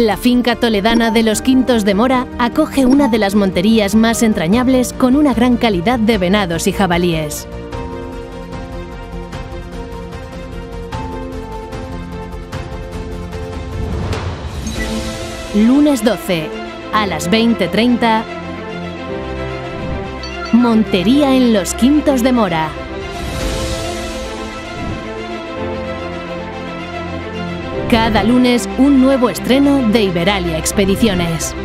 La finca toledana de los Quintos de Mora acoge una de las monterías más entrañables con una gran calidad de venados y jabalíes. Lunes 12, a las 20.30, Montería en los Quintos de Mora. Cada lunes un nuevo estreno de Iberalia Expediciones.